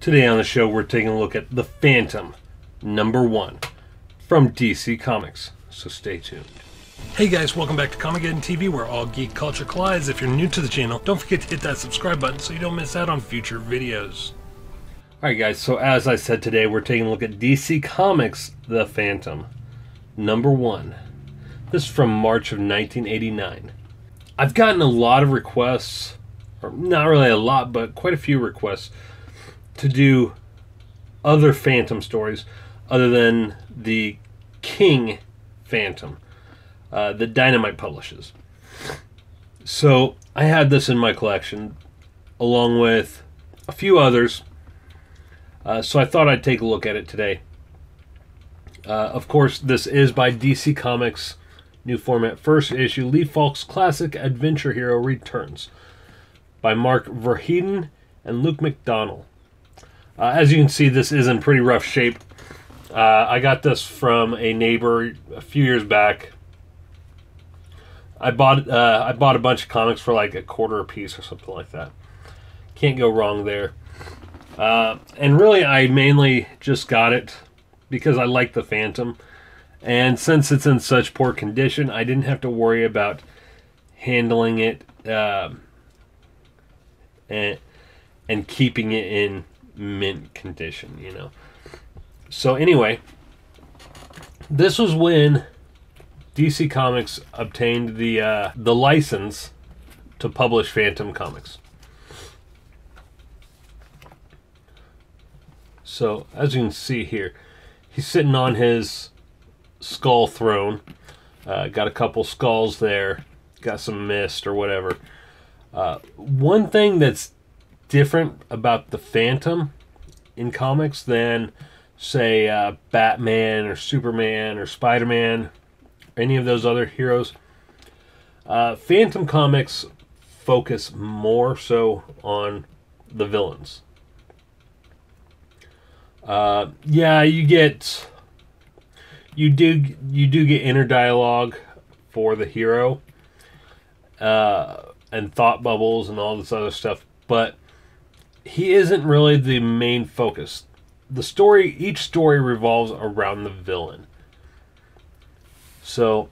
Today on the show, we're taking a look at The Phantom, number one, from DC Comics. So stay tuned. Hey guys, welcome back to Comicgeddon TV, where all geek culture collides. If you're new to the channel, don't forget to hit that subscribe button so you don't miss out on future videos. Alright guys, so as I said today, we're taking a look at DC Comics The Phantom, number one. This is from March of 1989. I've gotten a lot of requests, or not really a lot, but quite a few requests to do other Phantom stories other than the King Phantom uh, that Dynamite publishes. So I had this in my collection along with a few others. Uh, so I thought I'd take a look at it today. Uh, of course, this is by DC Comics. New format, first issue. Lee Falk's classic adventure hero returns by Mark Verheiden and Luke McDonnell. Uh, as you can see, this is in pretty rough shape. Uh, I got this from a neighbor a few years back. I bought uh, I bought a bunch of comics for like a quarter a piece or something like that. Can't go wrong there. Uh, and really, I mainly just got it because I like the Phantom, and since it's in such poor condition, I didn't have to worry about handling it uh, and and keeping it in mint condition. You know. So anyway, this was when DC Comics obtained the uh, the license to publish Phantom Comics. So as you can see here, he's sitting on his skull throne. Uh, got a couple skulls there. Got some mist or whatever. Uh, one thing that's different about the Phantom in comics than, say, uh, Batman or Superman or Spider Man any of those other heroes. Uh, Phantom comics focus more so on the villains. Uh, yeah, you get you do you do get inner dialogue for the hero uh, and thought bubbles and all this other stuff, but he isn't really the main focus. The story, each story revolves around the villain. So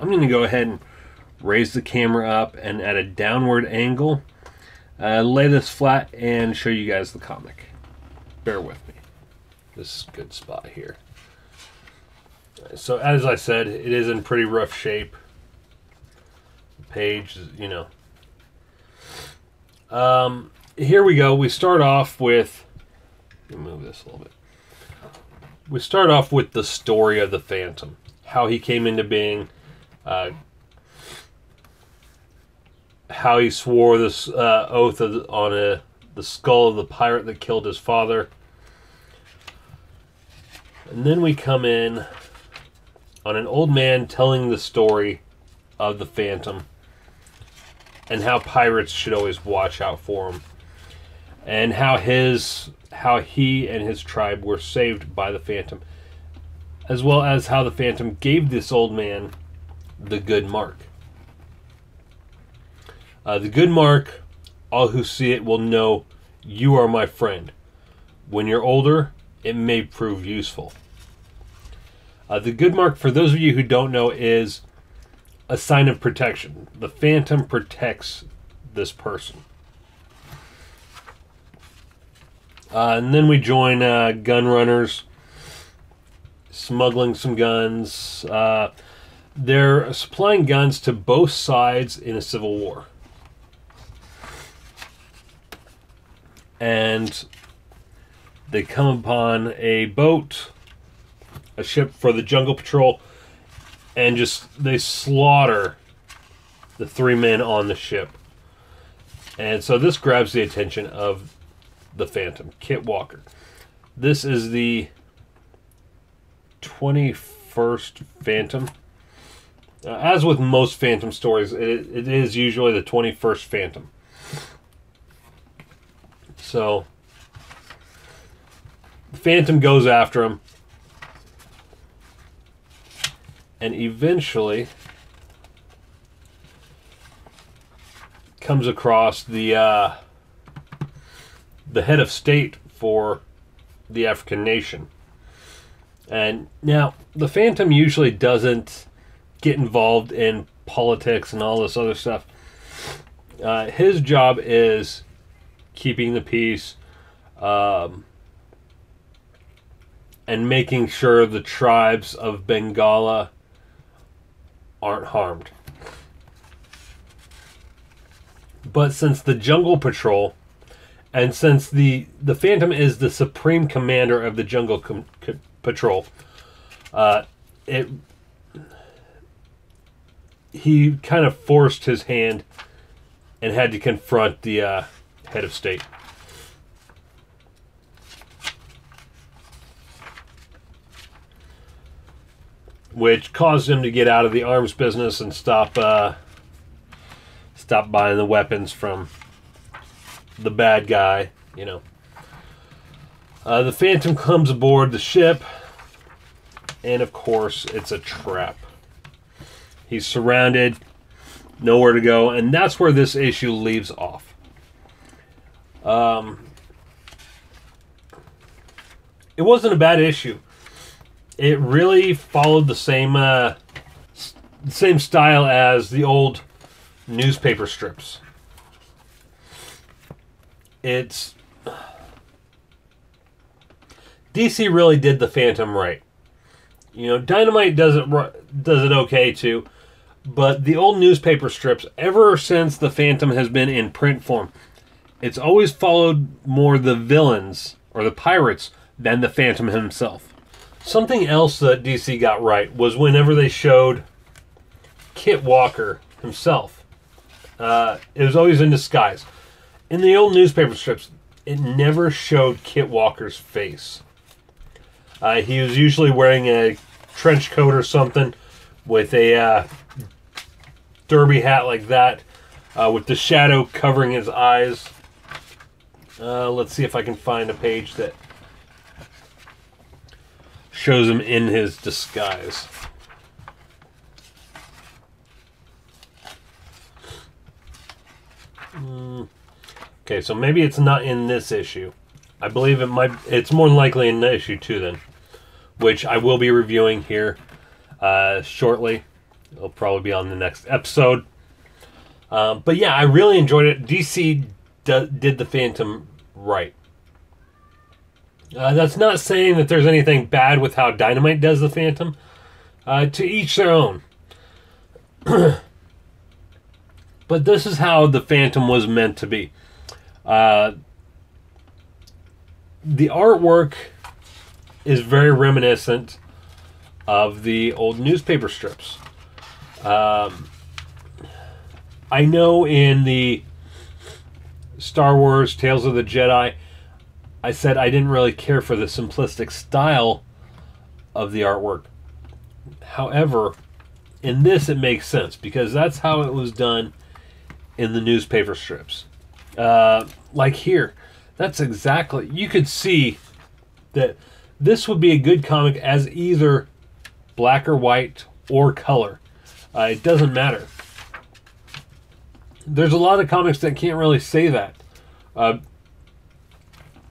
I'm going to go ahead and raise the camera up and at a downward angle, uh, lay this flat and show you guys the comic. Bear with me. This is good spot here. So as I said, it is in pretty rough shape. The page, you know. Um, here we go. We start off with. Move this a little bit. We start off with the story of the Phantom how he came into being, uh, how he swore this uh, oath of, on a, the skull of the pirate that killed his father. And then we come in on an old man telling the story of the Phantom and how pirates should always watch out for him and how his how he and his tribe were saved by the Phantom as well as how the Phantom gave this old man the good mark. Uh, the good mark, all who see it will know you are my friend. When you're older, it may prove useful. Uh, the good mark, for those of you who don't know, is a sign of protection. The Phantom protects this person. Uh, and then we join uh, gun runners smuggling some guns. Uh, they're supplying guns to both sides in a civil war. And they come upon a boat, a ship for the Jungle Patrol, and just they slaughter the three men on the ship. And so this grabs the attention of the Phantom, Kit Walker. This is the 21st Phantom. Uh, as with most Phantom stories, it, it is usually the 21st Phantom. So, Phantom goes after him. And eventually comes across the uh, the head of state for the African nation. And now, the Phantom usually doesn't get involved in politics and all this other stuff. Uh, his job is keeping the peace um, and making sure the tribes of Bengala aren't harmed. But since the Jungle Patrol, and since the the Phantom is the supreme commander of the Jungle Com- Co- Patrol, uh, it he kind of forced his hand and had to confront the uh, head of state. Which caused him to get out of the arms business and stop uh, stop buying the weapons from the bad guy, you know. Uh, the Phantom comes aboard the ship, and of course, it's a trap. He's surrounded, nowhere to go, and that's where this issue leaves off. Um, it wasn't a bad issue. It really followed the same uh, same style as the old newspaper strips. It's DC really did the Phantom right. You know, Dynamite does it does it okay too, but the old newspaper strips, ever since the Phantom has been in print form, it's always followed more the villains or the pirates than the Phantom himself. Something else that DC got right was whenever they showed Kit Walker himself. Uh, it was always in disguise. In the old newspaper strips, it never showed Kit Walker's face. Uh, he was usually wearing a trench coat or something with a uh, derby hat like that, uh, with the shadow covering his eyes. Uh, let's see if I can find a page that shows him in his disguise. Okay, so maybe it's not in this issue. I believe it might. It's more likely in the issue two then, which I will be reviewing here uh, shortly. It'll probably be on the next episode. Um, but yeah, I really enjoyed it. DC d- did the Phantom right. Uh, that's not saying that there's anything bad with how Dynamite does the Phantom. Uh, to each their own. but this is how the Phantom was meant to be. Uh, the artwork is very reminiscent of the old newspaper strips. Um, I know in the Star Wars Tales of the Jedi, I said I didn't really care for the simplistic style of the artwork. However, in this it makes sense because that's how it was done in the newspaper strips. Uh, like here, that's exactly you could see that this would be a good comic as either black or white or color. Uh, it doesn't matter. There's a lot of comics that can't really say that. Uh,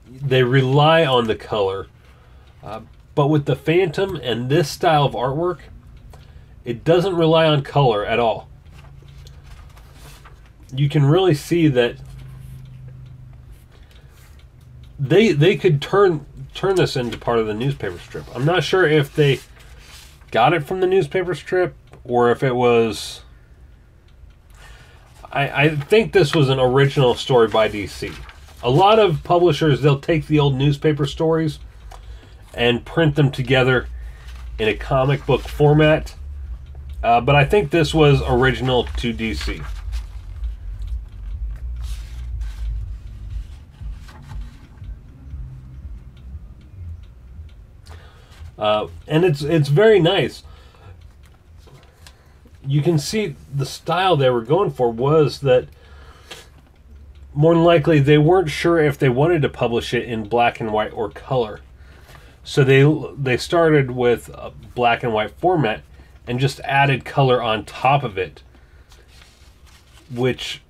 they rely on the color. Uh, but with the Phantom and this style of artwork, it doesn't rely on color at all. You can really see that they they could turn turn this into part of the newspaper strip. I'm not sure if they got it from the newspaper strip or if it was I, I think this was an original story by DC. A lot of publishers they'll take the old newspaper stories and print them together in a comic book format. Uh, but I think this was original to DC. Uh, and it's it's very nice. You can see the style they were going for was that more than likely they weren't sure if they wanted to publish it in black and white or color. So they they started with a black and white format and just added color on top of it, which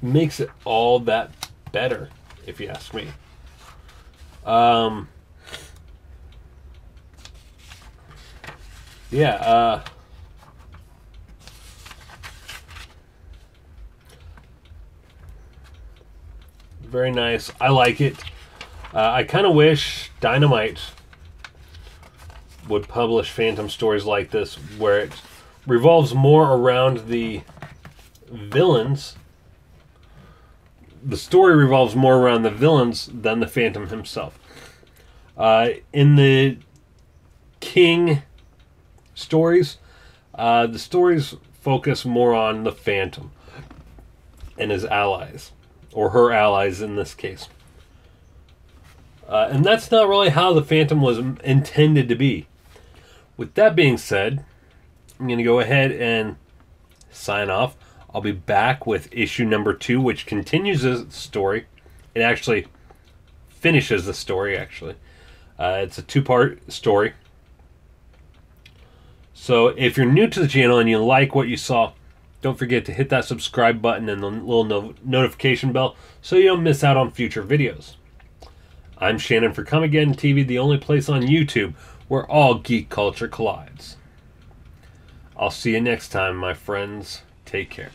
makes it all that better. if you ask me. Um, yeah, uh, very nice. I like it. Uh, I kind of wish Dynamite would publish Phantom stories like this, where it revolves more around the villains. The story revolves more around the villains than the Phantom himself. Uh, in the King stories, uh, the stories focus more on the Phantom and his allies, or her allies in this case. Uh, and that's not really how the Phantom was intended to be. With that being said, I'm going to go ahead and sign off. I'll be back with issue number two, which continues the story. It actually finishes the story, actually. Uh, it's a two part story. So if you're new to the channel and you like what you saw, don't forget to hit that subscribe button and the little no- notification bell so you don't miss out on future videos. I'm Shannon for Comicgeddon TV, the only place on YouTube where all geek culture collides. I'll see you next time, my friends. Take care.